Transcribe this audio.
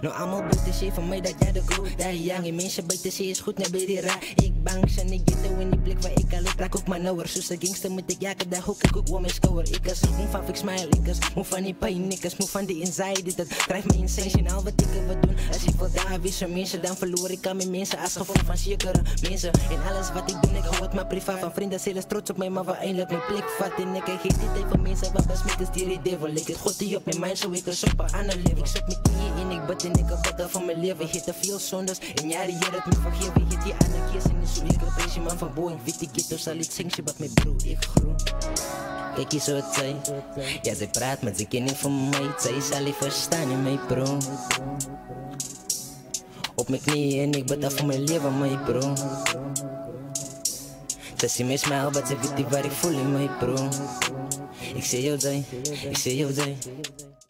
Nou allemaal buiten zie van mij dat jij de crew Daar jange mensen buiten zie is goed naar die raar Ik bang. Zijn ik ghetto in die blik waar ik al ik raak ook maar nauwer Soos een gangster moet ik jaken daar hoek ik ook om mijn Ik is moe van fik smile ik is moe van die pijn ik is moe van die anxiety Dat drijft me insane al wat ik wil doen Als ik wil daar wissel mensen dan verloor ik aan mijn mensen. Als gevolg van zekere mensen. En alles wat ik doe ik hou het maar privaat. Van vrienden zelfs trots op mij maar waar eindelijk mijn plek vat. En ik geef dit tijd voor mensen wat besmet is die devil. Ik het goed die op mijn mind zo ik is op een Ik zet mijn knieën in ik bid en ik heb van mijn leven Hit te veel zondes en ja die het me vergeven. Hit die andere keer en zo ik heb een man van boy. Weet ik het zal het zingen wat mijn bro ik groen. Kijk zo het zij Ja ze praat maar ze ken niet van mij. Zij zal niet verstaan in mijn bro Op mijn knieën en ik bid voor mijn leven mijn bro Ze zien mij smile, ze weet niet waar ik voel in mijn bro Ik zie jou zij, ik zie jou zij